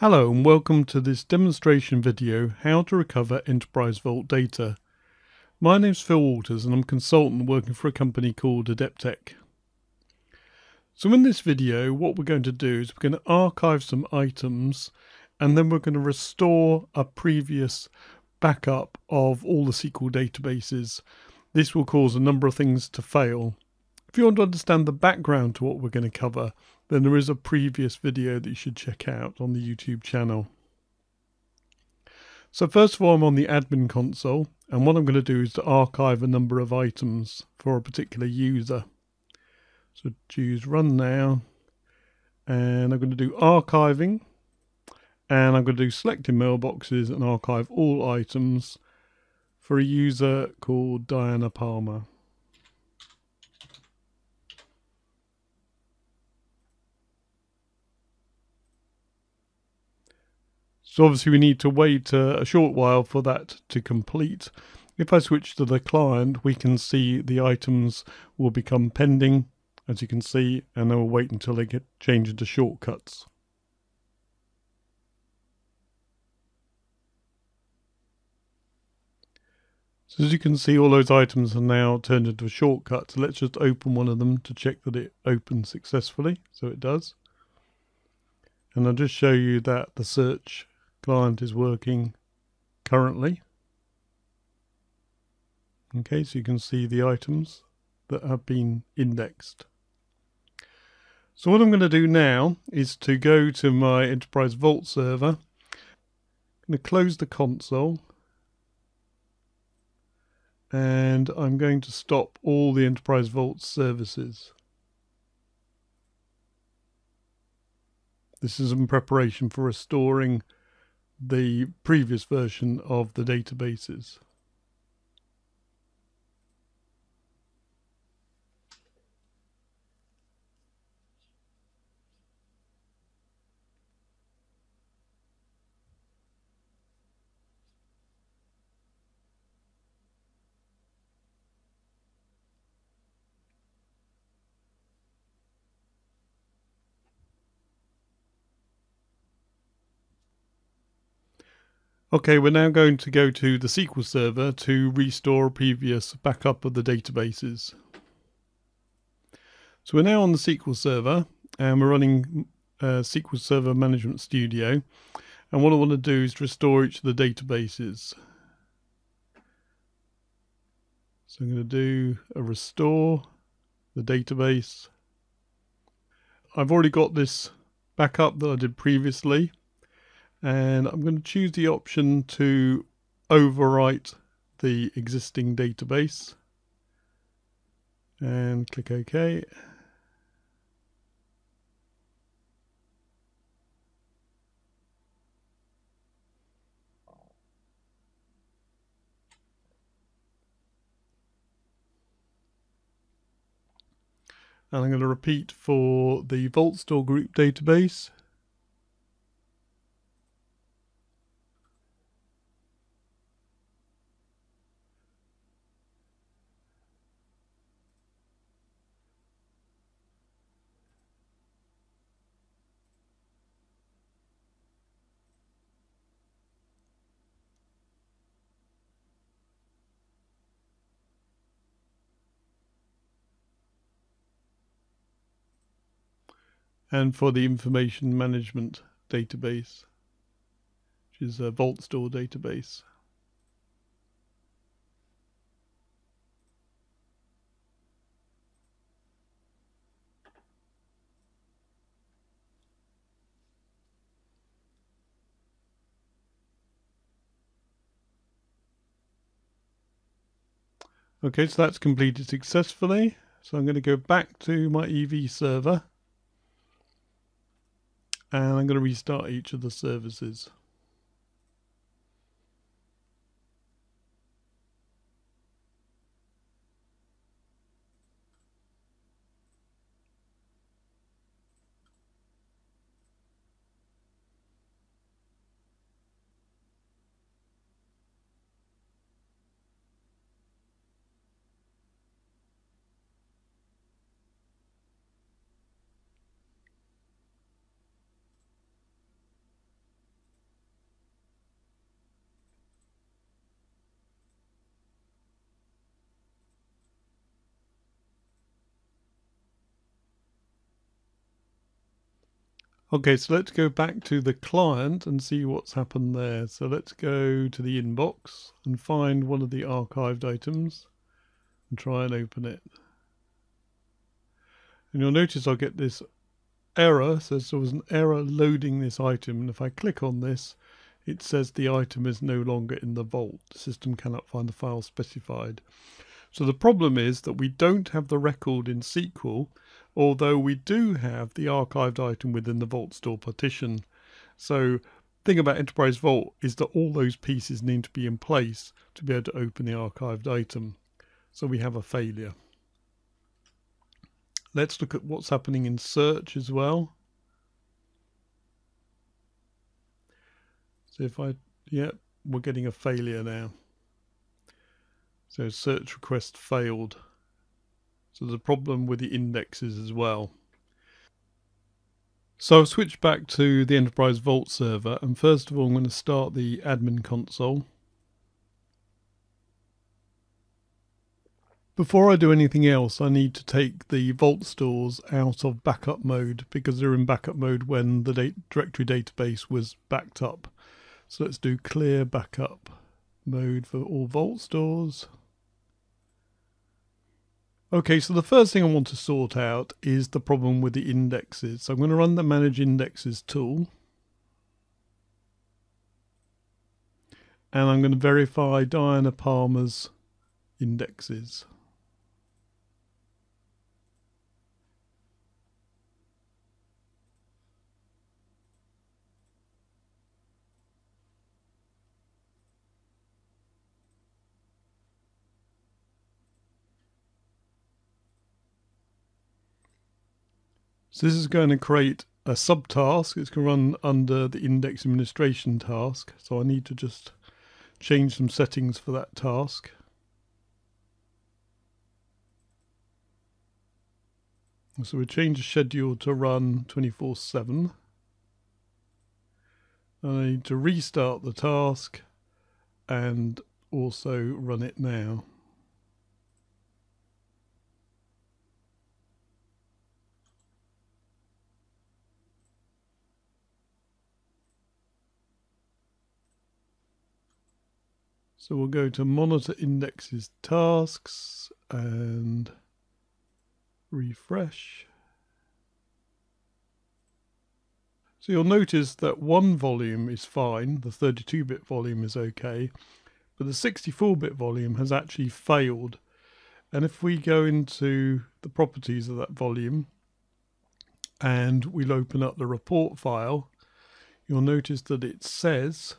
Hello and welcome to this demonstration video how to recover Enterprise Vault data. My name is Phil Walters and I'm a consultant working for a company called Adeptech. So in this video what we're going to do is we're going to archive some items and then we're going to restore a previous backup of all the SQL databases. This will cause a number of things to fail. If you want to understand the background to what we're going to cover then there is a previous video that you should check out on the YouTube channel. So first of all, I'm on the admin console, and what I'm going to do is to archive a number of items for a particular user. So choose run now, and I'm going to do archiving, and I'm going to do selecting mailboxes and archive all items for a user called Diana Palmer. So obviously we need to wait uh, a short while for that to complete. If I switch to the client, we can see the items will become pending, as you can see, and then we'll wait until they get changed into shortcuts. So as you can see, all those items are now turned into a shortcut. So let's just open one of them to check that it opens successfully. So it does. And I'll just show you that the search client is working currently. Okay, so you can see the items that have been indexed. So what I'm going to do now is to go to my Enterprise Vault server. I'm going to close the console and I'm going to stop all the Enterprise Vault services. This is in preparation for restoring the previous version of the databases. Okay, we're now going to go to the SQL Server to restore a previous backup of the databases. So we're now on the SQL Server and we're running uh, SQL Server Management Studio. And what I want to do is restore each of the databases. So I'm going to do a restore the database. I've already got this backup that I did previously and I'm going to choose the option to overwrite the existing database and click OK. And I'm going to repeat for the Vault Store group database. And for the information management database, which is a Vault Store database. Okay, so that's completed successfully. So I'm going to go back to my EV server and I'm going to restart each of the services. Okay, so let's go back to the client and see what's happened there. So let's go to the inbox and find one of the archived items and try and open it. And you'll notice I'll get this error, says there was an error loading this item. And if I click on this, it says the item is no longer in the vault. The system cannot find the file specified. So the problem is that we don't have the record in SQL although we do have the archived item within the Vault Store partition. So thing about Enterprise Vault is that all those pieces need to be in place to be able to open the archived item. So we have a failure. Let's look at what's happening in search as well. So if I, yeah, we're getting a failure now. So search request failed. So there's a problem with the indexes as well. So I've switched back to the Enterprise Vault server and first of all I'm going to start the admin console. Before I do anything else I need to take the Vault stores out of backup mode because they're in backup mode when the directory database was backed up. So let's do clear backup mode for all Vault stores. Okay, so the first thing I want to sort out is the problem with the indexes. So I'm going to run the Manage Indexes tool. And I'm going to verify Diana Palmer's indexes. So this is going to create a subtask. It's going to run under the index administration task. So I need to just change some settings for that task. So we change the schedule to run 24-7. I need to restart the task and also run it now. So we'll go to monitor indexes tasks and refresh. So you'll notice that one volume is fine, the 32-bit volume is okay, but the 64-bit volume has actually failed. And if we go into the properties of that volume and we'll open up the report file, you'll notice that it says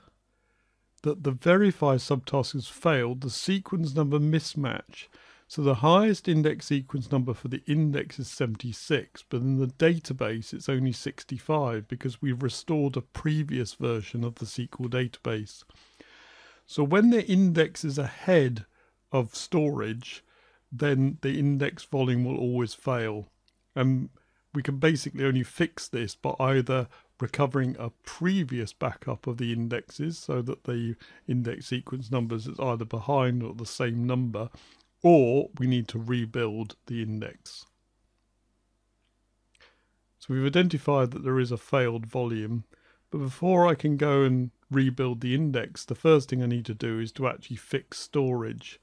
that the verify subtask has failed the sequence number mismatch. So the highest index sequence number for the index is 76, but in the database it's only 65 because we've restored a previous version of the SQL database. So when the index is ahead of storage, then the index volume will always fail. And we can basically only fix this by either recovering a previous backup of the indexes so that the index sequence numbers is either behind or the same number, or we need to rebuild the index. So we've identified that there is a failed volume, but before I can go and rebuild the index, the first thing I need to do is to actually fix storage.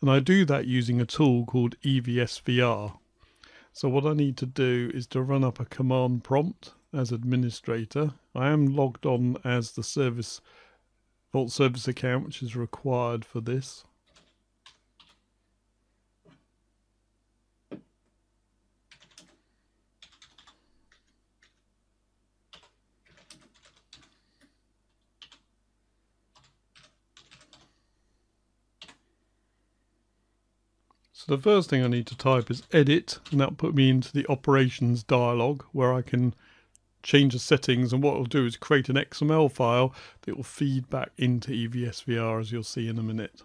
And I do that using a tool called EVSVR. So what I need to do is to run up a command prompt as administrator. I am logged on as the service Vault Service account, which is required for this. So the first thing I need to type is edit and that'll put me into the operations dialog where I can change the settings and what it'll do is create an XML file that will feed back into EVSVR as you'll see in a minute.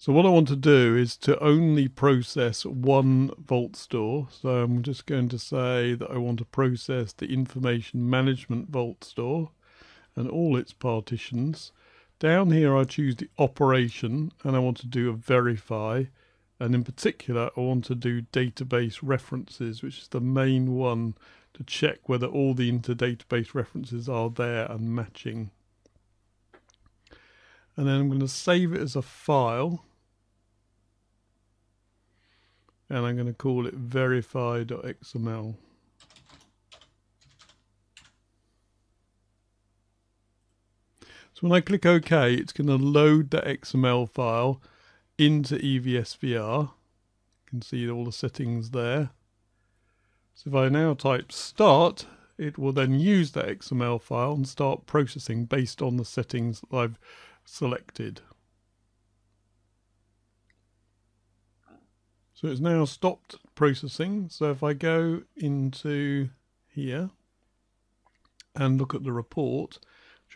So what I want to do is to only process one Vault store. So I'm just going to say that I want to process the information management Vault store and all its partitions. Down here I choose the operation and I want to do a verify And in particular, I want to do database references, which is the main one to check whether all the inter-database references are there and matching. And then I'm going to save it as a file. And I'm going to call it verify.xml. So when I click OK, it's going to load the XML file into EVSVR. You can see all the settings there. So if I now type start, it will then use that XML file and start processing based on the settings that I've selected. So it's now stopped processing. So if I go into here and look at the report,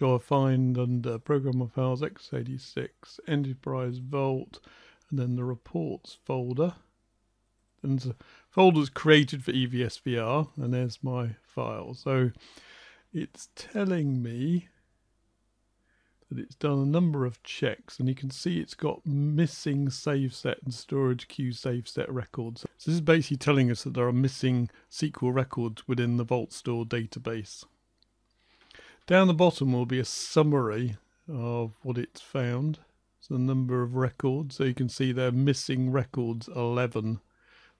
I'll find under Programmer Files x86, Enterprise Vault, and then the Reports folder. And the folder's created for EVSVR, and there's my file. So it's telling me that it's done a number of checks and you can see it's got missing save set and storage queue save set records. So this is basically telling us that there are missing SQL records within the Vault Store database. Down the bottom will be a summary of what it's found. So the number of records. So you can see they're missing records 11,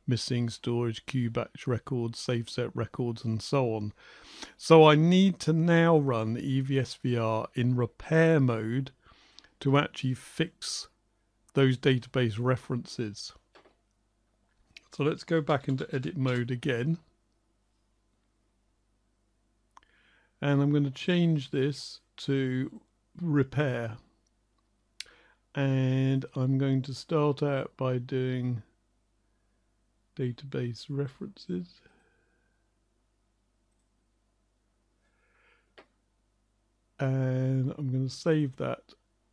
missing storage queue batch records, save set records, and so on. So I need to now run EVSVR in repair mode to actually fix those database references. So let's go back into edit mode again. And I'm going to change this to repair. And I'm going to start out by doing database references. And I'm going to save that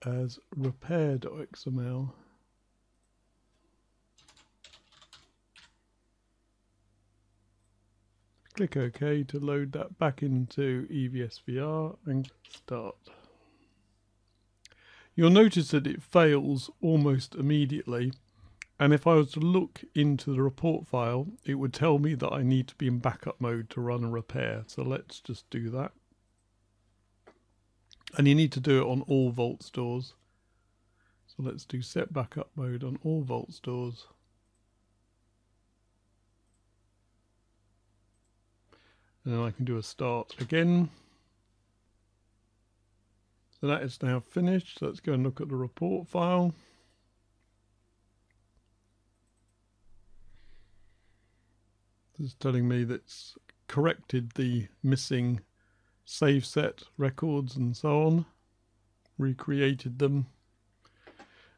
as repair.xml Click OK to load that back into EVSVR and start. You'll notice that it fails almost immediately and if I was to look into the report file it would tell me that I need to be in backup mode to run a repair. So let's just do that. And you need to do it on all vault stores. So let's do set backup mode on all vault stores and then I can do a start again. So that is now finished. So let's go and look at the report file. This is telling me that it's corrected the missing save set records and so on, recreated them.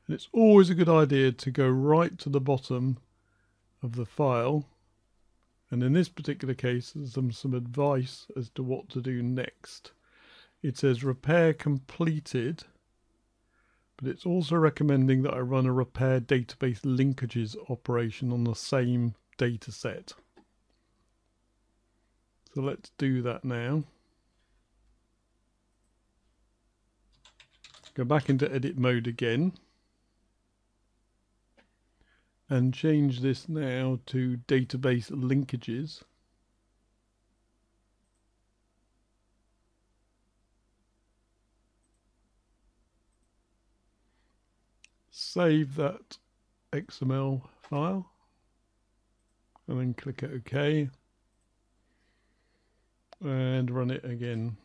And it's always a good idea to go right to the bottom of the file and in this particular case, there's some, some advice as to what to do next. It says repair completed, but it's also recommending that I run a repair database linkages operation on the same data set. So let's do that now. Go back into edit mode again and change this now to database linkages. Save that XML file and then click OK and run it again.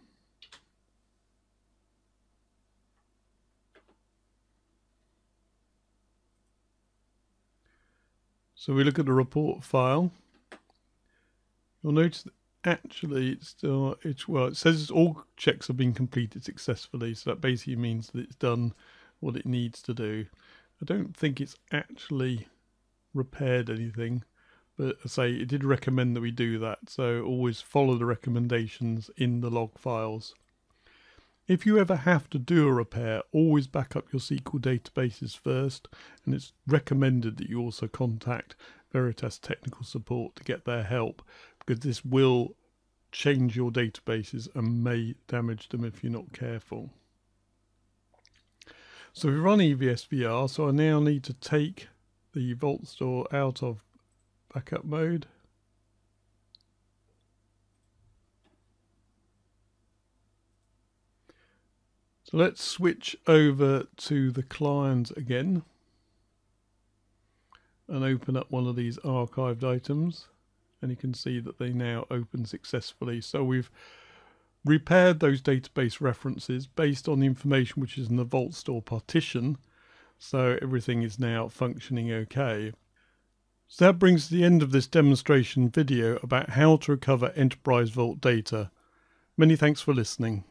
So we look at the report file. You'll notice that actually it's still it's well it says all checks have been completed successfully so that basically means that it's done what it needs to do i don't think it's actually repaired anything but I say it did recommend that we do that so always follow the recommendations in the log files if you ever have to do a repair, always back up your SQL databases first, and it's recommended that you also contact Veritas technical support to get their help because this will change your databases and may damage them if you're not careful. So we run EVSVR, so I now need to take the Vault Store out of backup mode. So let's switch over to the client again and open up one of these archived items and you can see that they now open successfully. So we've repaired those database references based on the information which is in the Vault Store partition. So everything is now functioning okay. So that brings to the end of this demonstration video about how to recover Enterprise Vault data. Many thanks for listening.